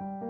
you